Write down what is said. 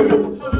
Yes.